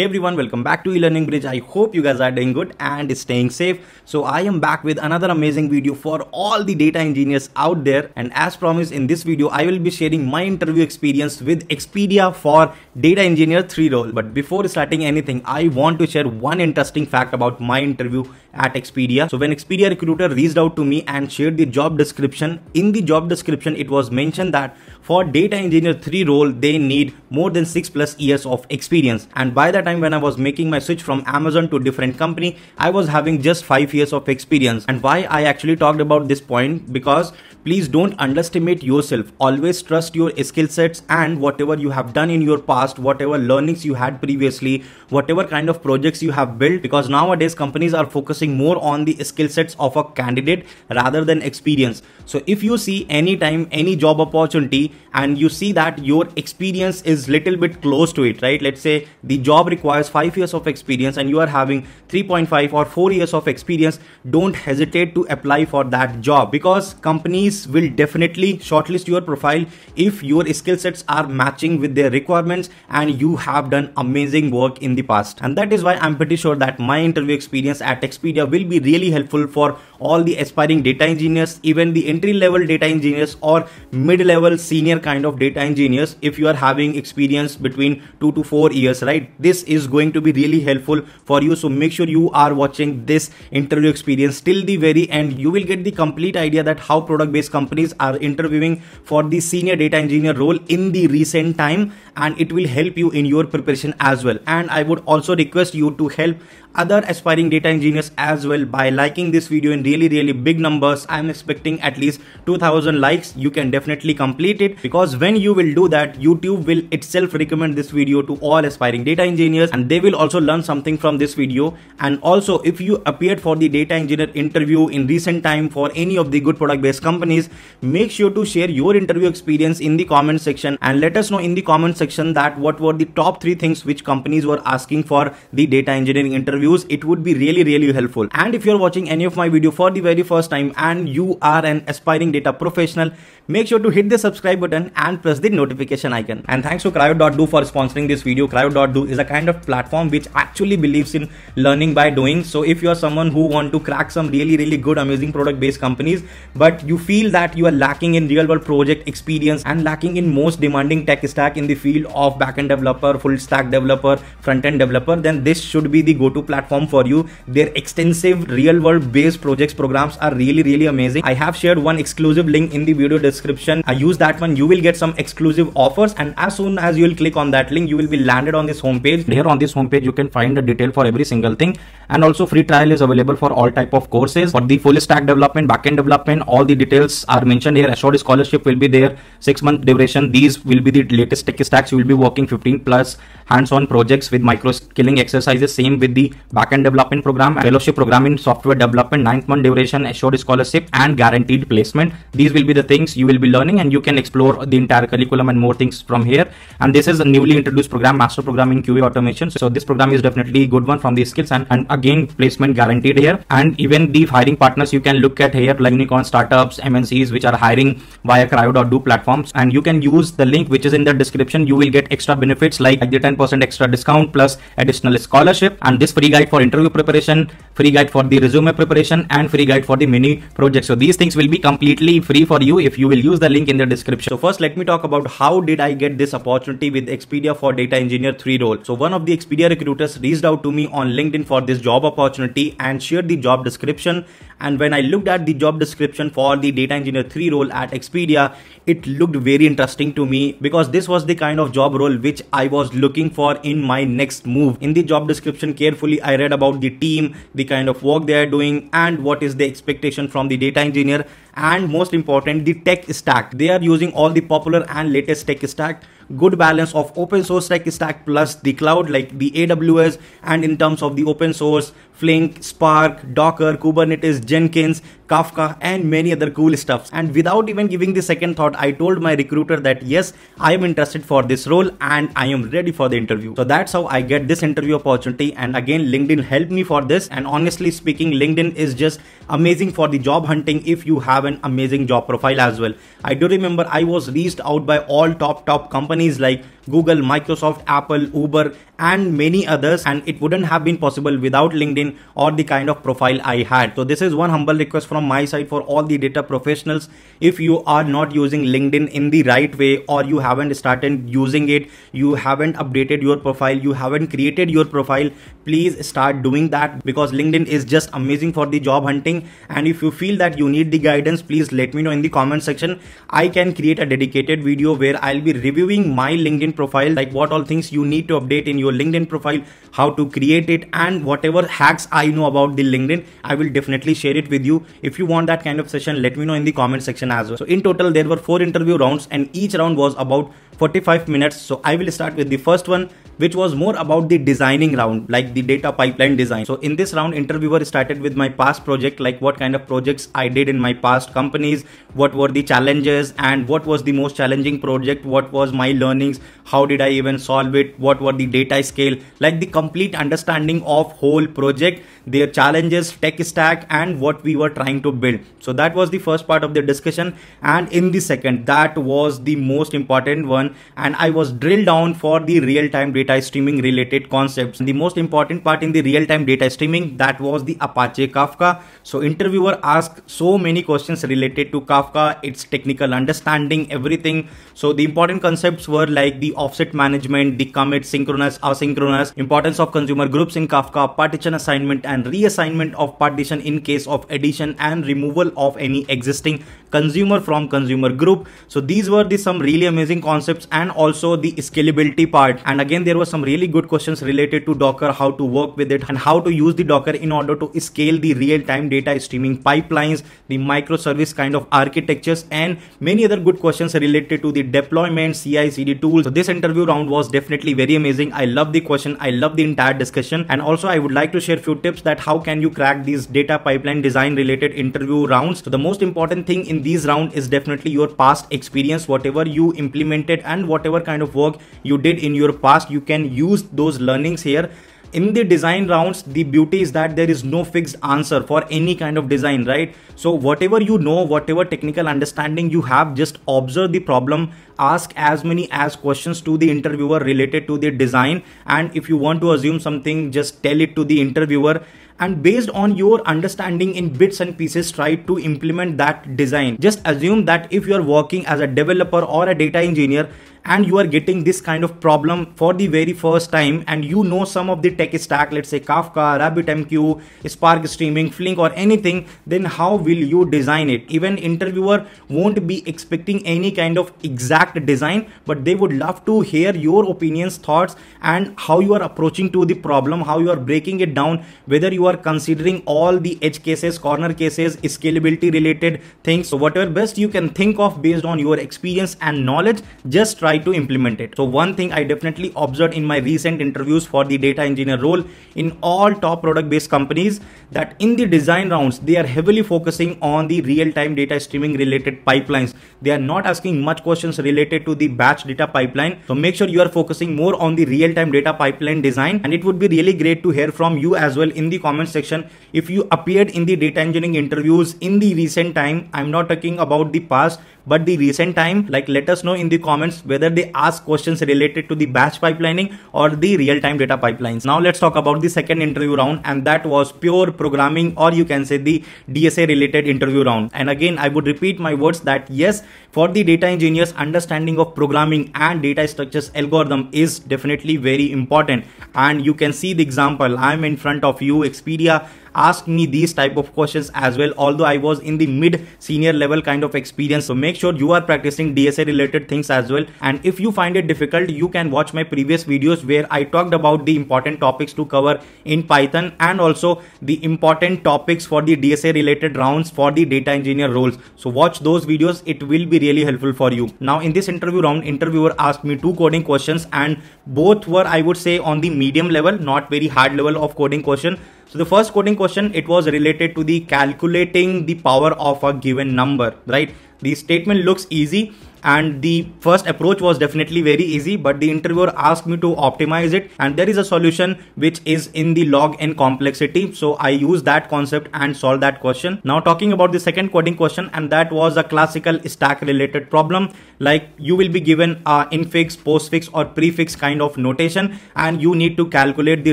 Hey everyone, welcome back to eLearning Bridge. I hope you guys are doing good and staying safe. So I am back with another amazing video for all the data engineers out there. And as promised in this video, I will be sharing my interview experience with Expedia for Data Engineer 3 role. But before starting anything, I want to share one interesting fact about my interview at Expedia. So when Expedia recruiter reached out to me and shared the job description, in the job description, it was mentioned that for data engineer 3 role, they need more than 6 plus years of experience. And by the time when I was making my switch from Amazon to different company, I was having just 5 years of experience. And why I actually talked about this point because please don't underestimate yourself. Always trust your skill sets and whatever you have done in your past, whatever learnings you had previously, whatever kind of projects you have built because nowadays companies are focusing more on the skill sets of a candidate rather than experience. So if you see any time any job opportunity and you see that your experience is little bit close to it, right? Let's say the job requires 5 years of experience and you are having 3.5 or 4 years of experience, don't hesitate to apply for that job because companies will definitely shortlist your profile if your skill sets are matching with their requirements and you have done amazing work in the past. And that is why I'm pretty sure that my interview experience at Expedia will be really helpful for all the aspiring data engineers, even the entry level data engineers or mid level senior kind of data engineers. If you are having experience between two to four years, right? This is going to be really helpful for you. So make sure you are watching this interview experience till the very end. You will get the complete idea that how product based companies are interviewing for the senior data engineer role in the recent time and it will help you in your preparation as well. And I would also request you to help other aspiring data engineers as well by liking this video in really really big numbers. I'm expecting at least 2000 likes. You can definitely complete it because when you will do that youtube will itself recommend this video to all aspiring data engineers and they will also learn something from this video. And also if you appeared for the data engineer interview in recent time for any of the good product based companies make sure to share your interview experience in the comment section and let us know in the comment section that what were the top three things which companies were asking for the data engineering interview reviews it would be really really helpful. And if you're watching any of my video for the very first time and you are an aspiring data professional make sure to hit the subscribe button and press the notification icon. And thanks to crio.do for sponsoring this video. Crio.do is a kind of platform which actually believes in learning by doing. So if you are someone who want to crack some really really good amazing product based companies but you feel that you are lacking in real world project experience and lacking in most demanding tech stack in the field of backend developer full stack developer front end developer then this should be the go to platform for you. Their extensive real world based projects programs are really, really amazing. I have shared one exclusive link in the video description. I use that one. You will get some exclusive offers. And as soon as you will click on that link, you will be landed on this homepage. Here on this homepage, you can find the detail for every single thing. And also free trial is available for all type of courses. For the full stack development, backend development, all the details are mentioned here. Assured scholarship will be there. Six month duration. These will be the latest tech stacks. You will be working 15 plus hands-on projects with micro skilling exercises. Same with the backend development program, fellowship program in software development, ninth month duration, assured scholarship, and guaranteed placement. These will be the things you will be learning, and you can explore the entire curriculum and more things from here. And this is a newly introduced program, master program in QA automation. So this program is definitely a good one from the skills, and, and again placement guaranteed here. And even the hiring partners you can look at here, like unicorn startups, MNCs, which are hiring via crio.do platforms, and you can use the link which is in the description. You will get extra benefits like the 10% extra discount plus additional scholarship, and this free guide for interview preparation, free guide for the resume preparation and free guide for the mini project. So these things will be completely free for you if you will use the link in the description. So first let me talk about how did I get this opportunity with Expedia for data engineer 3 role. So one of the Expedia recruiters reached out to me on LinkedIn for this job opportunity and shared the job description and when I looked at the job description for the data engineer 3 role at Expedia, it looked very interesting to me because this was the kind of job role which I was looking for in my next move. In the job description carefully, I read about the team, the kind of work they are doing and what is the expectation from the data engineer and most important, the tech stack. They are using all the popular and latest tech stack good balance of open source tech stack plus the cloud like the AWS and in terms of the open source Flink, Spark, Docker, Kubernetes, Jenkins, Kafka and many other cool stuffs. And without even giving the second thought, I told my recruiter that yes, I am interested for this role and I am ready for the interview. So that's how I get this interview opportunity. And again, LinkedIn helped me for this. And honestly speaking, LinkedIn is just amazing for the job hunting if you have an amazing job profile as well. I do remember I was reached out by all top top companies companies like Google, Microsoft, Apple, Uber, and many others. And it wouldn't have been possible without LinkedIn or the kind of profile I had. So this is one humble request from my side for all the data professionals. If you are not using LinkedIn in the right way or you haven't started using it, you haven't updated your profile, you haven't created your profile, please start doing that because LinkedIn is just amazing for the job hunting. And if you feel that you need the guidance, please let me know in the comment section. I can create a dedicated video where I'll be reviewing my LinkedIn profile, like what all things you need to update in your LinkedIn profile, how to create it, and whatever hacks I know about the LinkedIn, I will definitely share it with you. If you want that kind of session, let me know in the comment section as well. So in total, there were four interview rounds and each round was about 45 minutes. So I will start with the first one, which was more about the designing round, like the data pipeline design. So in this round, interviewer started with my past project, like what kind of projects I did in my past companies, what were the challenges and what was the most challenging project, what was my learnings, how did I even solve it, what were the data scale, like the complete understanding of whole project, their challenges, tech stack and what we were trying to build. So that was the first part of the discussion. And in the second, that was the most important one and I was drilled down for the real-time data streaming related concepts. The most important part in the real-time data streaming that was the Apache Kafka. So interviewer asked so many questions related to Kafka, its technical understanding, everything. So the important concepts were like the offset management, the commit, synchronous, asynchronous, importance of consumer groups in Kafka, partition assignment and reassignment of partition in case of addition and removal of any existing consumer from consumer group. So these were the some really amazing concepts concepts and also the scalability part. And again, there were some really good questions related to Docker, how to work with it and how to use the Docker in order to scale the real-time data streaming pipelines, the microservice kind of architectures and many other good questions related to the deployment, CI, CD tools. So this interview round was definitely very amazing. I love the question. I love the entire discussion. And also I would like to share few tips that how can you crack these data pipeline design related interview rounds. So the most important thing in these round is definitely your past experience, whatever you implemented and whatever kind of work you did in your past you can use those learnings here. In the design rounds the beauty is that there is no fixed answer for any kind of design right? So whatever you know whatever technical understanding you have just observe the problem ask as many as questions to the interviewer related to the design. And if you want to assume something just tell it to the interviewer. And based on your understanding in bits and pieces try to implement that design. Just assume that if you are working as a developer or a data engineer and you are getting this kind of problem for the very first time and you know some of the tech stack let's say kafka rabbitmq spark streaming flink or anything then how will you design it? Even interviewer won't be expecting any kind of exact design but they would love to hear your opinions thoughts and how you are approaching to the problem how you are breaking it down whether you are considering all the edge cases corner cases scalability related things. So whatever best you can think of based on your experience and knowledge just try try to implement it. So one thing I definitely observed in my recent interviews for the data engineer role in all top product based companies that in the design rounds, they are heavily focusing on the real time data streaming related pipelines. They are not asking much questions related to the batch data pipeline. So make sure you are focusing more on the real time data pipeline design. And it would be really great to hear from you as well in the comment section. If you appeared in the data engineering interviews in the recent time, I'm not talking about the past, but the recent time like let us know in the comments whether they ask questions related to the batch pipelining or the real-time data pipelines. Now let's talk about the second interview round and that was pure programming or you can say the dsa related interview round. And again i would repeat my words that yes for the data engineers understanding of programming and data structures algorithm is definitely very important. And you can see the example. I'm in front of you expedia ask me these type of questions as well although i was in the mid senior level kind of experience. So make sure you are practicing dsa related things as well. And if you find it difficult you can watch my previous videos where i talked about the important topics to cover in python and also the important topics for the dsa related rounds for the data engineer roles. So watch those videos. It will be really helpful for you. Now in this interview round interviewer asked me two coding questions and both were i would say on the medium level not very hard level of coding question so the first coding question, it was related to the calculating the power of a given number, right? The statement looks easy and the first approach was definitely very easy but the interviewer asked me to optimize it. And there is a solution which is in the log n complexity. So i use that concept and solve that question. Now talking about the second coding question and that was a classical stack related problem. Like you will be given a infix postfix or prefix kind of notation and you need to calculate the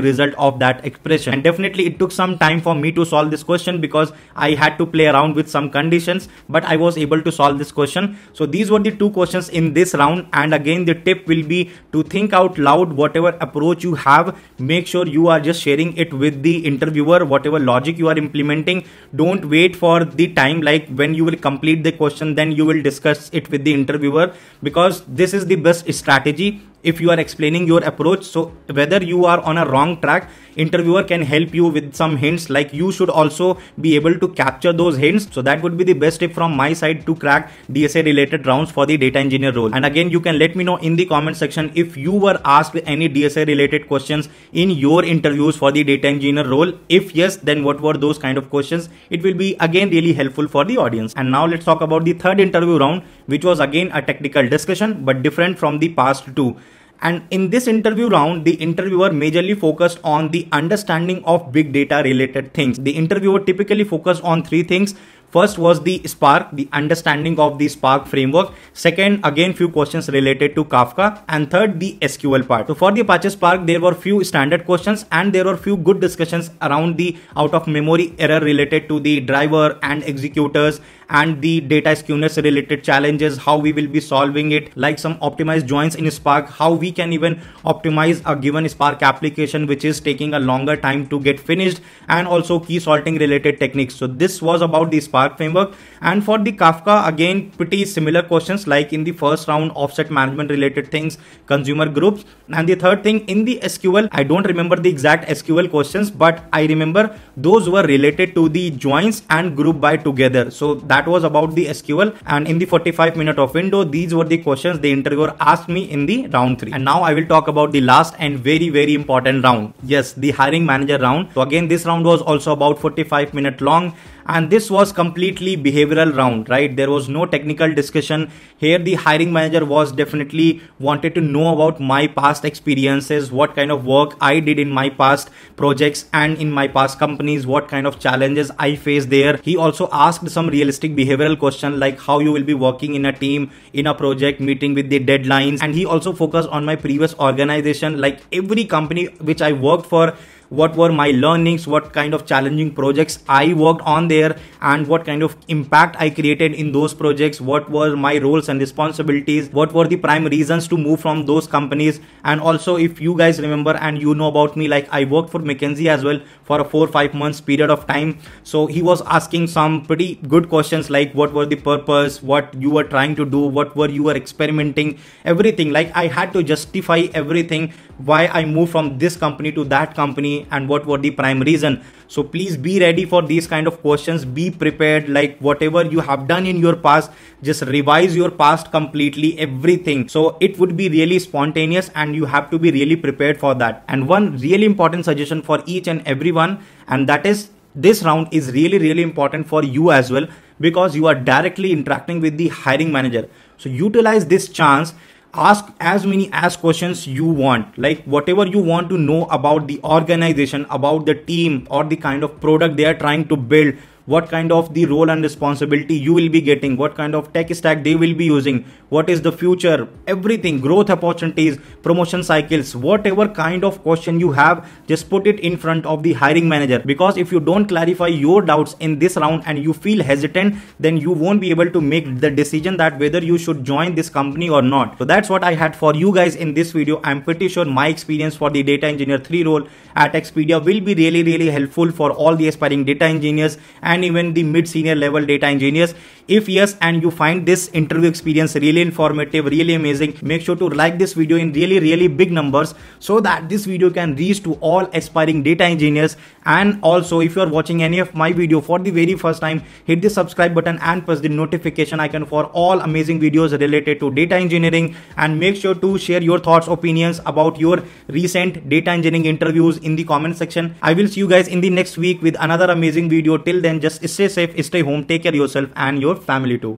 result of that expression. And definitely it took some time for me to solve this question because i had to play around with some conditions but i was able to solve this question. So these were the two questions in this round and again the tip will be to think out loud whatever approach you have. Make sure you are just sharing it with the interviewer whatever logic you are implementing. Don't wait for the time like when you will complete the question then you will discuss it with the interviewer because this is the best strategy if you are explaining your approach. So whether you are on a wrong track interviewer can help you with some hints like you should also be able to capture those hints. So that would be the best tip from my side to crack dsa related rounds for the data engineer role. And again you can let me know in the comment section if you were asked any dsa related questions in your interviews for the data engineer role. If yes then what were those kind of questions? It will be again really helpful for the audience. And now let's talk about the third interview round which was again a technical discussion but different from the past two and in this interview round, the interviewer majorly focused on the understanding of big data related things. The interviewer typically focused on three things. First was the Spark, the understanding of the Spark framework. Second, again, few questions related to Kafka. And third, the SQL part. So for the Apache Spark, there were few standard questions and there were few good discussions around the out of memory error related to the driver and executors and the data skewness related challenges, how we will be solving it, like some optimized joins in Spark, how we can even optimize a given Spark application, which is taking a longer time to get finished, and also key sorting related techniques. So this was about the Spark framework. And for the Kafka, again, pretty similar questions like in the first round, offset management related things, consumer groups. And the third thing in the SQL, I don't remember the exact SQL questions, but I remember those were related to the joins and group by together. So that that was about the SQL and in the 45 minute of window these were the questions the interviewer asked me in the round 3 and now I will talk about the last and very very important round. Yes the hiring manager round. So again this round was also about 45 minute long and this was completely behavioral round right? There was no technical discussion. Here the hiring manager was definitely wanted to know about my past experiences what kind of work i did in my past projects and in my past companies what kind of challenges i faced there. He also asked some realistic behavioral question like how you will be working in a team in a project meeting with the deadlines. And he also focused on my previous organization. Like every company which i worked for what were my learnings? What kind of challenging projects i worked on there? And what kind of impact i created in those projects? What were my roles and responsibilities? What were the prime reasons to move from those companies? And also if you guys remember and you know about me like i worked for mckinsey as well for a four five months period of time. So he was asking some pretty good questions like what were the purpose? What you were trying to do? What were you were experimenting? Everything. Like i had to justify everything why i moved from this company to that company and what were the prime reason. So please be ready for these kind of questions. Be prepared like whatever you have done in your past just revise your past completely everything. So it would be really spontaneous and you have to be really prepared for that. And one really important suggestion for each and everyone and that is this round is really really important for you as well because you are directly interacting with the hiring manager. So utilize this chance ask as many as questions you want. Like whatever you want to know about the organization about the team or the kind of product they are trying to build what kind of the role and responsibility you will be getting what kind of tech stack they will be using what is the future everything growth opportunities promotion cycles whatever kind of question you have just put it in front of the hiring manager. Because if you don't clarify your doubts in this round and you feel hesitant then you won't be able to make the decision that whether you should join this company or not. So that's what i had for you guys in this video. I'm pretty sure my experience for the data engineer 3 role at expedia will be really really helpful for all the aspiring data engineers and and even the mid senior level data engineers if yes and you find this interview experience really informative really amazing make sure to like this video in really really big numbers so that this video can reach to all aspiring data engineers. And also if you are watching any of my video for the very first time hit the subscribe button and press the notification icon for all amazing videos related to data engineering. And make sure to share your thoughts opinions about your recent data engineering interviews in the comment section. I will see you guys in the next week with another amazing video. Till then just stay safe, stay home, take care of yourself and your family too.